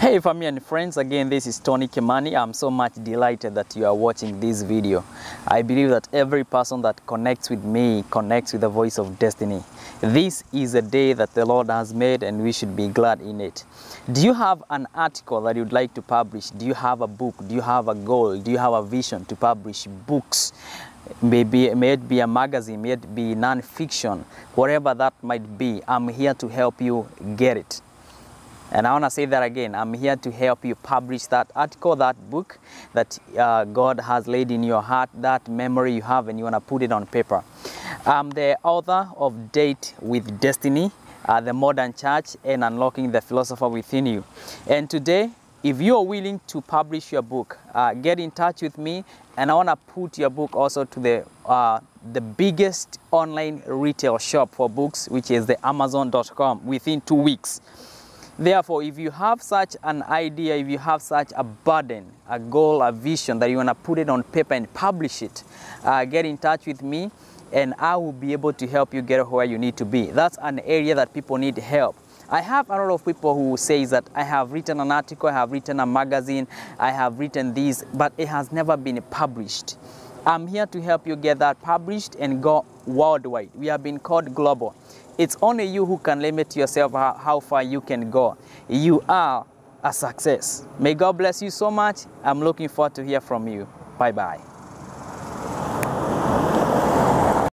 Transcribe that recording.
Hey family and friends, again this is Tony Kimani. I'm so much delighted that you are watching this video. I believe that every person that connects with me connects with the voice of destiny. This is a day that the Lord has made and we should be glad in it. Do you have an article that you'd like to publish? Do you have a book? Do you have a goal? Do you have a vision to publish books? Maybe may be a magazine, may it be non-fiction, whatever that might be, I'm here to help you get it. And I want to say that again. I'm here to help you publish that article, that book that uh, God has laid in your heart, that memory you have, and you want to put it on paper. I'm the author of Date with Destiny, uh, the modern church, and unlocking the philosopher within you. And today, if you are willing to publish your book, uh, get in touch with me, and I want to put your book also to the uh, the biggest online retail shop for books, which is the Amazon.com, within two weeks. Therefore, if you have such an idea, if you have such a burden, a goal, a vision that you want to put it on paper and publish it, uh, get in touch with me and I will be able to help you get where you need to be. That's an area that people need help. I have a lot of people who say that I have written an article, I have written a magazine, I have written this, but it has never been published. I'm here to help you get that published and go worldwide. We have been called global. It's only you who can limit yourself how, far you can go. You are a success. May God bless you so much. I'm looking forward to hear from you. Bye bye.